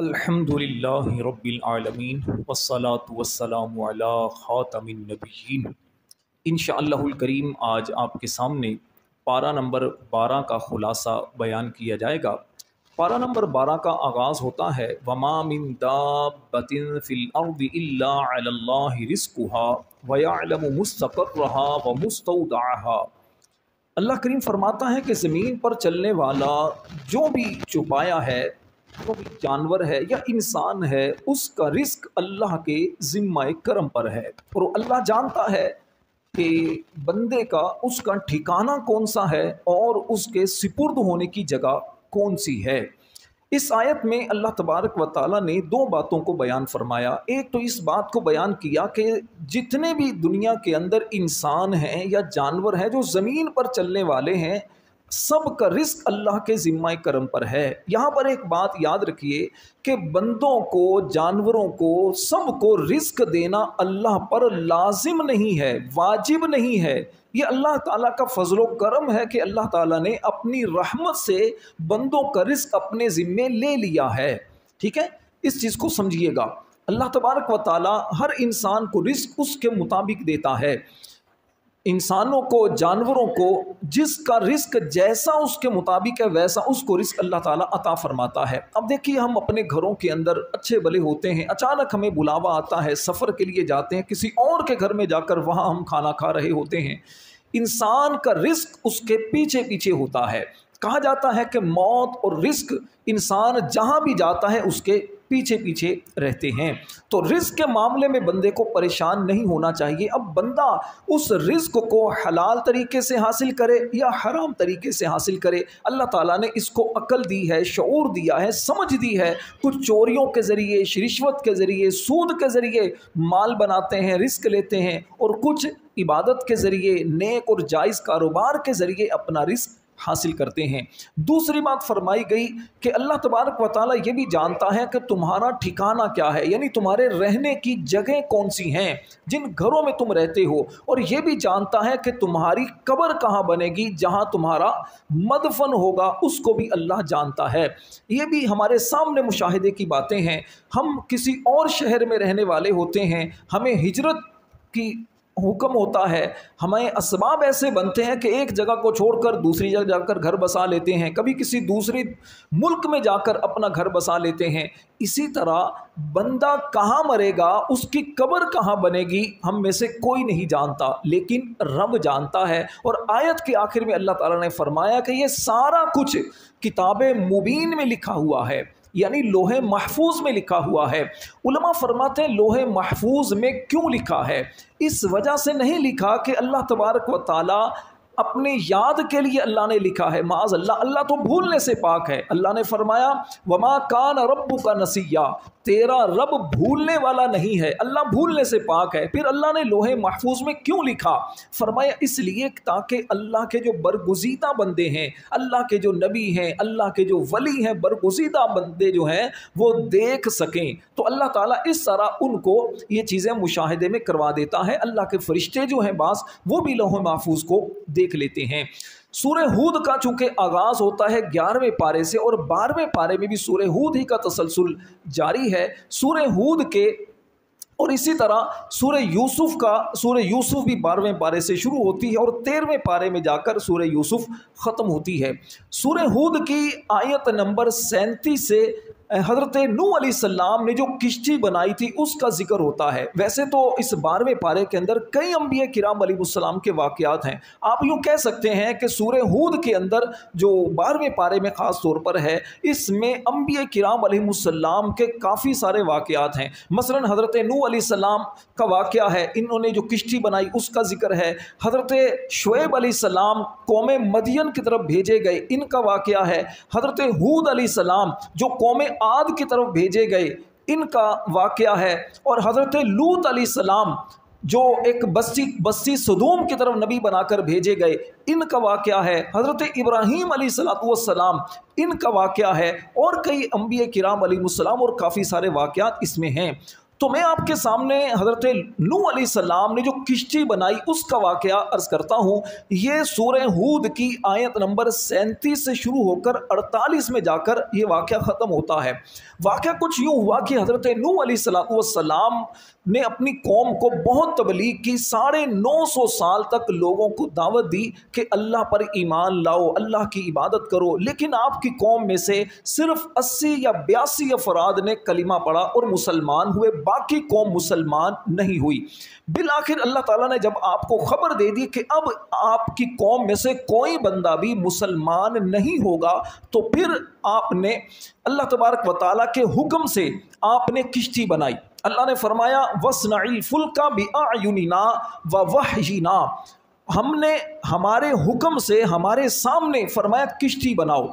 अल्हम्दुलिल्लाहि रब्बिल आलमीन वस्सलातु वस्सलामु अला ख़ातमिन नबिय्यीन इंशाअल्लाहुल करीम आज आपके सामने पारा नंबर बारह का ख़ुलासा बयान किया जाएगा। पारा नंबर बारह का आगाज़ होता है, वमा मिन दाब्बतिन फिल अर्दि इल्ला अलल्लाहि रिज़्कुहा व यअलमु मुस्तक़र्रहा व मुस्तौदअहा अल्लाह करीम फरमाता है कि ज़मीन पर चलने वाला जो भी छुपाया है वो भी जानवर है या इंसान है, उसका रिस्क अल्लाह के ज़िम्मा करम पर है। और अल्लाह जानता है कि बंदे का उसका ठिकाना कौन सा है और उसके सिपुर्द होने की जगह कौन सी है। इस आयत में अल्लाह तबारक व ताली ने दो बातों को बयान फरमाया। एक तो इस बात को बयान किया कि जितने भी दुनिया के अंदर इंसान हैं या जानवर हैं, जो ज़मीन पर चलने वाले हैं सब का रिस्क अल्लाह के ज़िम्मा करम पर है। यहाँ पर एक बात याद रखिए कि बंदों को, जानवरों को सबको रिस्क देना अल्लाह पर लाजिम नहीं है, वाजिब नहीं है। ये अल्लाह ताला का फजलो करम है कि अल्लाह ताला ने अपनी रहमत से बंदों का रिस्क अपने ज़िम्मे ले लिया है। ठीक है? इस चीज़ को समझिएगा। अल्लाह तबारक व ताली हर इंसान को रिस्क उसके मुताबिक देता है। इंसानों को, जानवरों को, जिसका रिस्क जैसा उसके मुताबिक है, वैसा उसको रिस्क अल्लाह ताला अता फरमाता है। अब देखिए, हम अपने घरों के अंदर अच्छे भले होते हैं, अचानक हमें बुलावा आता है, सफ़र के लिए जाते हैं, किसी और के घर में जाकर वहाँ हम खाना खा रहे होते हैं। इंसान का रिस्क उसके पीछे पीछे होता है। कहा जाता है कि मौत और रिस्क इंसान जहाँ भी जाता है, उसके पीछे पीछे रहते हैं। तो रिस्क के मामले में बंदे को परेशान नहीं होना चाहिए। अब बंदा उस रिस्क को हलाल तरीके से हासिल करे या हराम तरीके से हासिल करे, अल्लाह ताला ने इसको अकल दी है शूर दिया है, समझ दी है। कुछ चोरियों के ज़रिए, रिश्वत के ज़रिए, सूद के ज़रिए माल बनाते हैं, रिस्क लेते हैं और कुछ इबादत के ज़रिए, नेक और जायज़ कारोबार के ज़रिए अपना रिस्क हासिल करते हैं। दूसरी बात फरमाई गई कि अल्लाह तबारक व ताली ये भी जानता है कि तुम्हारा ठिकाना क्या है, यानी तुम्हारे रहने की जगह कौन सी हैं, जिन घरों में तुम रहते हो। और ये भी जानता है कि तुम्हारी कब्र कहाँ बनेगी, जहाँ तुम्हारा मदफन होगा, उसको भी अल्लाह जानता है। ये भी हमारे सामने मुशाहिदे की बातें हैं। हम किसी और शहर में रहने वाले होते हैं, हमें हिजरत की हुक्म होता है, हमें इसबाब ऐसे बनते हैं कि एक जगह को छोड़कर दूसरी जगह जाकर घर बसा लेते हैं। कभी किसी दूसरे मुल्क में जाकर अपना घर बसा लेते हैं। इसी तरह बंदा कहाँ मरेगा, उसकी कब्र कहाँ बनेगी, हम में से कोई नहीं जानता, लेकिन रब जानता है। और आयत के आखिर में अल्लाह ताला ने फरमाया कि ये सारा कुछ किताब मुबीन में लिखा हुआ है। यानी लोहे महफूज में लिखा हुआ है। उलमा फरमाते लोहे महफूज में क्यों लिखा है? इस वजह से नहीं लिखा कि अल्लाह तबारक व ताली अपने याद के लिए अल्लाह ने लिखा है माज अल्लाह अल्लाह तो भूलने से पाक है। अल्लाह ने फरमाया, वमा कान रब्बु का नसिया। तेरा रब भूलने वाला नहीं है। अल्लाह भूलने से पाक है। फिर अल्लाह ने लोहे महफूज में क्यों लिखा? फरमाया, इसलिए ताकि अल्लाह के जो बरगुजीदा बंदे हैं, अल्लाह के जो नबी हैं, अल्लाह के जो वली हैं, बरगुजीदा बंदे जो हैं, वो देख सकें। तो अल्लाह ताला इस तरह उनको ये चीज़ें मुशाहिदे में करवा देता है। अल्लाह के फरिश्ते जो हैं बास, वो भी लोहे महफूज को देख लेते हैं। सूर्य हूद का चूँकि आगाज़ होता है ग्यारहवें पारे से और बारहवें पारे में भी सूर्य हूद ही का तसलसल जारी है। सूर्य हूद के और इसी तरह सूर्य यूसुफ का, सूर्य यूसुफ भी बारहवें पारे से शुरू होती है और तेरहवें पारे में जाकर सूर्य यूसुफ ख़त्म होती है। सूर्य हूद की आयत नंबर सैंतीस से हज़रत नू सलाम ने जो किश्ती बनाई थी, उसका ज़िक्र होता है। वैसे तो इस बारहवें पारे के अंदर कई अम्बिया किराम सलाम के वाक़ात हैं। आप यूँ कह सकते हैं कि सूर हूद के अंदर जो बारहवें पारे में ख़ास तौर पर है, इसमें अम्बिया किराम के काफ़ी सारे वाक़ात हैं। मसलन हज़रत नू सलाम का वाक़ है, इन्होंने जो किश्ती बनाई, उसका ज़िक्र है। हज़रत शुएब सलाम कौम मदियन की तरफ़ भेजे गए, इनका वाक़ है। हज़रत हूद सलाम जो कौम आद की तरफ़ भेजे गए, इनका वाक़ है। और हज़रत लूत सलाम, जो एक बस्ती बस्ती सदूम की तरफ़ नबी बनाकर भेजे गए, इनका वाक़ है। हज़रत इब्राहीम सलाम इनका वाक़ है। और कई अम्बिया किराम सलाम और काफ़ी सारे वाक़ इसमें हैं। तो मैं आपके सामने हज़रत नू सलाम ने जो किश्ती बनाई, उसका वाक़ अर्ज़ करता हूँ। ये सूर हूद की आयत नंबर सैंतीस से शुरू होकर अड़तालीस में जाकर यह वाक़ ख़त्म होता है। वाक़ कुछ यूँ हुआ कि हज़रत नू सलाम ने अपनी कौम को बहुत तबलीग की, साढ़े नौ सौ साल तक लोगों को दावत दी कि अल्लाह पर ईमान लाओ, अल्लाह की इबादत करो। लेकिन आपकी कौम में से सिर्फ़ अस्सी या बयासी अफराद ने कलिमा पढ़ा और मुसलमान हुए, बाकी कौम मुसलमान नहीं हुई। बिल आखिर अल्लाह ताला ने जब आपको खबर दे दी कि अब आपकी कौम में से कोई बंदा भी मुसलमान नहीं होगा तो फिर आपने अल्लाह तबारक वाली के हुक्म से आपने किश्ती बनाई। अल्लाह ने फरमाया वसनाइलफुल का भी आयुनिना व ना हमने, हमारे हुक्म से हमारे सामने फरमाया, किश्ती बनाओ।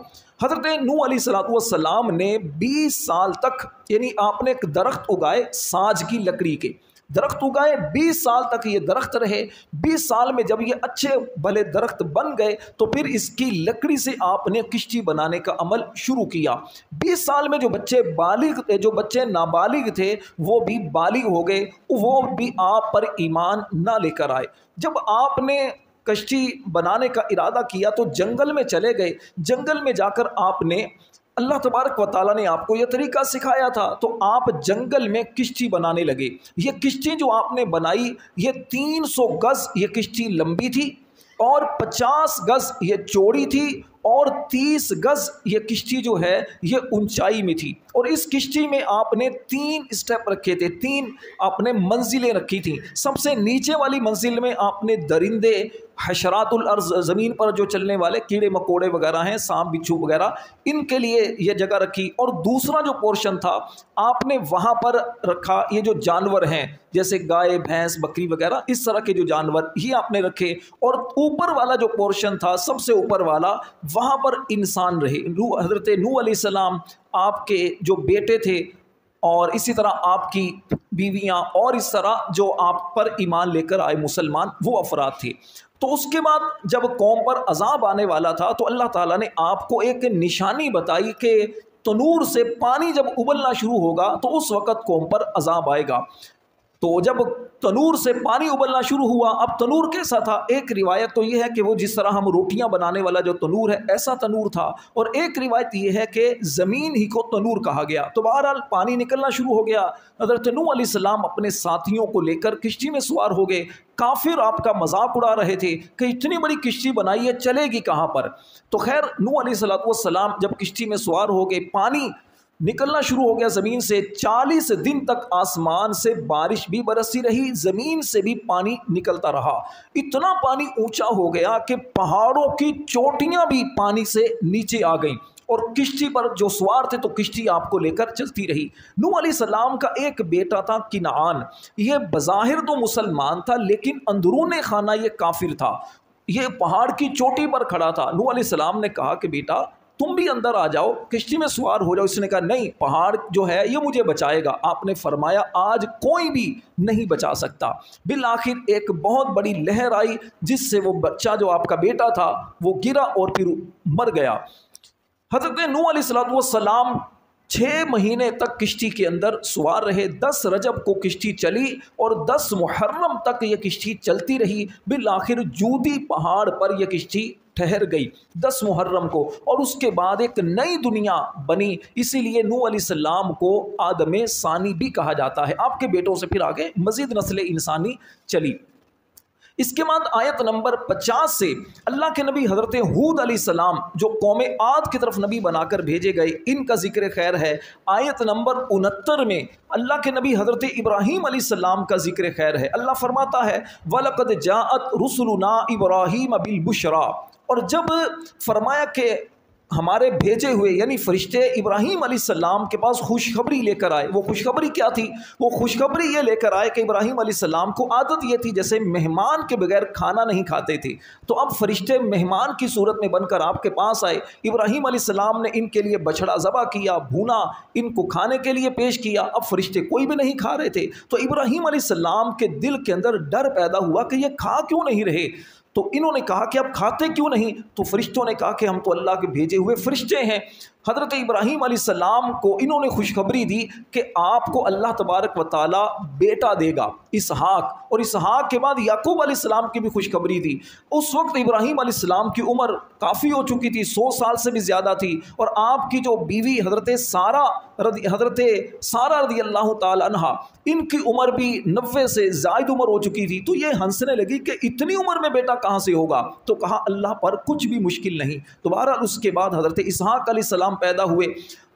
हज़रत नू सलाम ने 20 साल तक, यानी आपने एक दरख्त उगाए साज की लकड़ी के। दरख्त उगाए 20 साल तक ये दरख्त रहे। 20 साल में जब ये अच्छे भले दरख्त बन गए तो फिर इसकी लकड़ी से आपने किश्ती बनाने का अमल शुरू किया। 20 साल में जो बच्चे बालिग जो बच्चे नाबालिग थे, वो भी बालिग हो गए, वो भी आप पर ईमान ना लेकर आए। जब आपने कश्ती बनाने का इरादा किया तो जंगल में चले गए। जंगल में जाकर आपने अल्लाह तबारक वाली ने आपको यह तरीका सिखाया था तो आप जंगल में किश्ती बनाने लगे। ये किश्ती जो आपने बनाई, ये 300 गज़ ये किश्ती लंबी थी और 50 गज़ ये चौड़ी थी और 30 गज़ ये किश्ती जो है, ये ऊंचाई में थी। और इस किश्ती में आपने तीन स्टेप रखे थे, तीन आपने मंजिलें रखी थी। सबसे नीचे वाली मंजिल में आपने दरिंदे हशरातुल अर्ज़, ज़मीन पर जो चलने वाले कीड़े मकोड़े वगैरह हैं, सांप, बिच्छू वगैरह, इनके लिए ये जगह रखी। और दूसरा जो पोर्शन था, आपने वहाँ पर रखा ये जो जानवर हैं, जैसे गाय, भैंस, बकरी वगैरह, इस तरह के जो जानवर ये आपने रखे। और ऊपर वाला जो पोर्शन था, सबसे ऊपर वाला, वहाँ पर इंसान रहे। हज़रत नू सलाम आपके जो बेटे थे और इसी तरह आपकी बीवियाँ और इस तरह जो आप पर ईमान लेकर आए मुसलमान, वो अफराद थे। तो उसके बाद जब कौम पर अजाब आने वाला था तो अल्लाह ताला ने आपको एक निशानी बताई कि तनूर से पानी जब उबलना शुरू होगा तो उस वक़्त कौम पर अजाब आएगा। तो जब तनूर से पानी उबलना शुरू हुआ, अब तनूर कैसा था? एक रिवायत तो यह है कि वो जिस तरह हम रोटियाँ बनाने वाला जो तनूर है, ऐसा तनूर था। और एक रिवायत ये है कि ज़मीन ही को तनूर कहा गया। तो बहरहाल पानी निकलना शुरू हो गया। हज़रत नू सलाम अपने साथियों को लेकर किश्ती में सवार हो गए। काफिर आपका मज़ाक उड़ा रहे थे कि इतनी बड़ी किश्ती बनाई है, चलेगी कहाँ पर? तो खैर नू सलाम जब किश्ती में सवार हो गए, पानी निकलना शुरू हो गया ज़मीन से। चालीस दिन तक आसमान से बारिश भी बरसती रही, ज़मीन से भी पानी निकलता रहा। इतना पानी ऊँचा हो गया कि पहाड़ों की चोटियाँ भी पानी से नीचे आ गईं। और किश्ती पर जो सवार थे तो किश्ती आपको लेकर चलती रही। नू सलाम का एक बेटा था, किनान। ये बज़ाहिर तो मुसलमान था, लेकिन अंदरून खाना ये काफिर था। ये पहाड़ की चोटी पर खड़ा था। नू सलाम ने कहा कि बेटा तुम भी अंदर आ जाओ, किश्ती में सवार हो जाओ। इसने कहा, नहीं, पहाड़ जो है, ये मुझे बचाएगा। आपने फरमाया, आज कोई भी नहीं बचा सकता। बिल आखिर एक बहुत बड़ी लहर आई, जिससे वो बच्चा जो आपका बेटा था, वो गिरा और फिर मर गया। हज़रत नू सलाम छः महीने तक किश्ती के अंदर सवार रहे। दस रजब को किश्ती चली और दस मुहर्रम तक ये किश्ती चलती रही। बिल आखिर जूदी पहाड़ पर यह किश्ती ठहर गई दस मुहर्रम को और उसके बाद एक नई दुनिया बनी। इसीलिए नू सलाम को आदम सानी भी कहा जाता है। आपके बेटों से फिर आगे मजीद नस्ल इंसानी चली। इसके बाद आयत नंबर 50 से अल्लाह के नबी हज़रत हूद सलाम, जो कौम आद की तरफ़ नबी बनाकर भेजे गए, इनका ज़िक्र खैर है। आयत नंबर उनहत्तर में अल्लाह के नबी हज़रत इब्राहीम सलाम का ज़िक्र खैर है। अल्लाह फरमाता है, वलकद जात रसुलना इब्राहीम अबिल बुशरा। और जब फरमाया कि हमारे भेजे हुए, यानी फरिश्ते इब्राहीम सलाम के पास खुशखबरी लेकर आए। वो खुशखबरी क्या थी? वो खुशखबरी ये लेकर आए कि इब्राहीम सलाम को आदत ये थी, जैसे मेहमान के बगैर खाना नहीं खाते थे। तो अब फरिश्ते मेहमान की सूरत में बनकर आपके पास आए। इब्राहीम सलाम ने इनके लिए बछड़ा ज़बा किया, भूना, इनको खाने के लिए पेश किया। अब फरिश्ते कोई भी नहीं खा रहे थे। तो इब्राहीम सलाम के दिल के अंदर डर पैदा हुआ कि ये खा क्यों नहीं रहे? तो इन्होंने कहा कि आप खाते क्यों नहीं? तो फरिश्तों ने कहा कि हम तो अल्लाह के भेजे हुए फरिश्ते हैं। हज़रत इब्राहीम सलाम को इन्होंने खुशखबरी दी कि आपको अल्लाह तबारक व ताली बेटा देगा। इसहाक, और इसहाक के बाद याकूब सलाम की भी खुशखबरी दी उस वक्त इब्राहीम सलाम की उम्र काफ़ी हो चुकी थी, सौ साल से भी ज़्यादा थी, और आपकी जो बीवी हज़रत सारा हज़रत सारा रदी अल्लाह तहा इनकी उम्र भी नब्बे से जायद उम्र हो चुकी थी। तो ये हंसने लगी कि इतनी उम्र में बेटा कहाँ से होगा? तो कहा, अल्लाह पर कुछ भी मुश्किल नहीं। दोबारा उसके बाद हज़रत इसहाक सलाम पैदा हुए।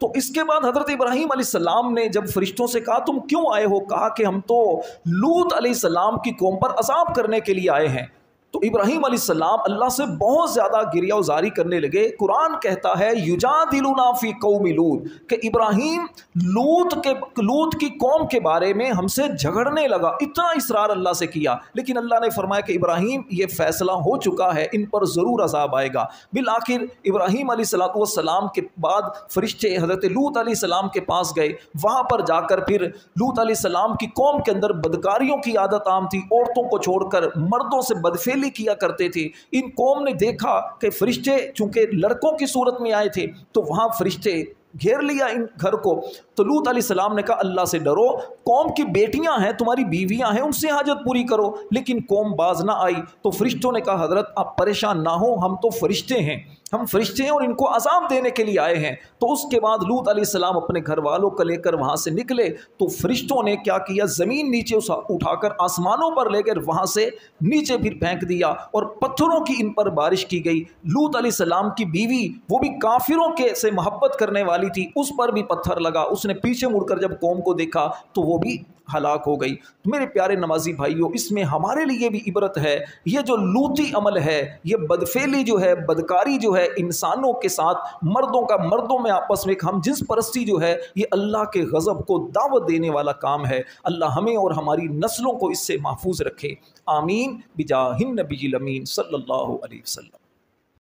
तो इसके बाद हज़रत इब्राहिम सलाम ने जब फरिश्तों से कहा, तुम क्यों आए हो? कहा कि, हम तो लूत सलाम की कौम पर असाब करने के लिए आए हैं। तो इब्राहिम सलाम अल्लाह से बहुत ज़्यादा गिरिया उजारी करने लगे। कुरान कहता है युजा दिलुनाफ़ी कौमी लूत कि इब्राहिम लूत के, लूत की कौम के बारे में हमसे झगड़ने लगा। इतना इसरार अल्लाह से किया। लेकिन अल्लाह ने फरमाया कि इब्राहिम, ये फ़ैसला हो चुका है, इन पर ज़रूर अजाब आएगा। बिल आखिर इब्राहिम सलाम के बाद फरिश्ते हज़रत लूत सलाम के पास गए। वहाँ पर जाकर फिर लूत सलाम की कौम के अंदर बदकारियों की आदत आम थी। औरतों को छोड़कर मर्दों से बदफेल तसल्ली किया करते थे। इन कौम ने देखा कि फरिश्ते चूँकि लड़कों की सूरत में आए थे तो वहाँ फरिश्ते घेर लिया इन घर को। तो लूत सलाम ने कहा, अल्लाह से डरो, कौम की बेटियाँ हैं, तुम्हारी बीवियाँ हैं, उनसे हाजत पूरी करो। लेकिन कौम बाज ना आई। तो फरिश्तों ने कहा, हज़रत, आप परेशान ना हो, हम तो फरिश्ते हैं। हम फरिश्ते हैं और इनको अजाब देने के लिए आए हैं। तो उसके बाद लूत सलाम अपने घर वालों को लेकर वहाँ से निकले। तो फरिश्तों ने क्या किया? ज़मीन नीचे उठाकर आसमानों पर लेकर वहाँ से नीचे फिर फेंक दिया और पत्थरों की इन पर बारिश की गई। लूत सलाम की बीवी, वो भी काफिरों के से मोहब्बत करने वाली थी। उस पर भी पत्थर लगा। उसने पीछे मुड़कर जब कौम को देखा तो वो भी हलाक हो गई। तो मेरे प्यारे नमाजी भाइयों, इसमें हमारे लिए भी इबरत है। ये जो लूती अमल है, ये बदफेली जो है, बदकारी जो है, इंसानों के साथ, मर्दों का मर्दों में आपस में हम जिस परस्ती जो है, ये अल्लाह के गज़ब को दावत देने वाला काम है। अल्लाह हमें और हमारी नस्लों को इससे महफूज रखे। आमीन। बिजाहिन नबी अमीन अलैहि वसल्लम।